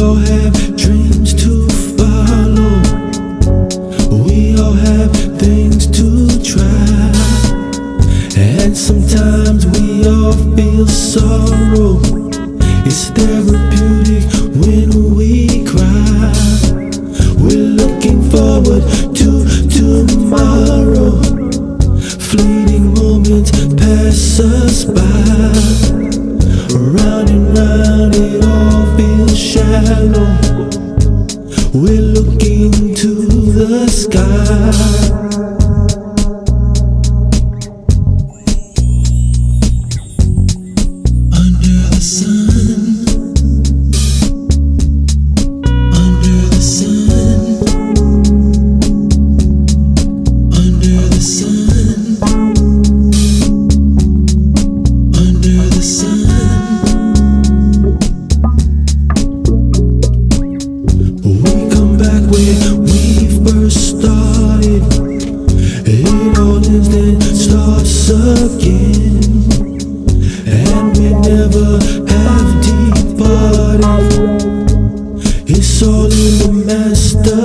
We all have dreams to follow. We all have things to try. And sometimes we all feel sorrow. It's therapeutic when we cry. We're looking forward shallow.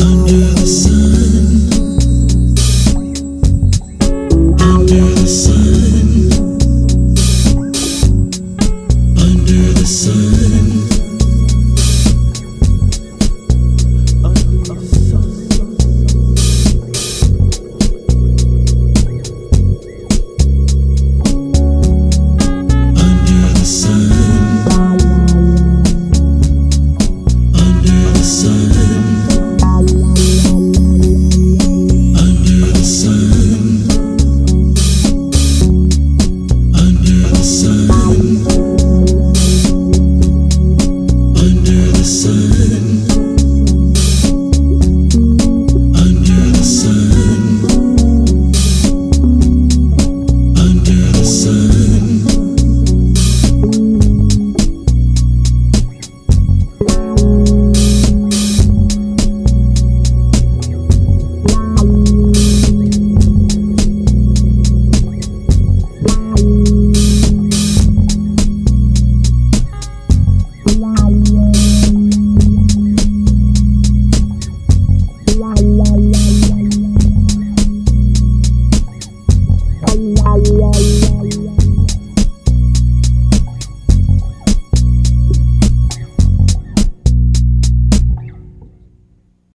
under the sun.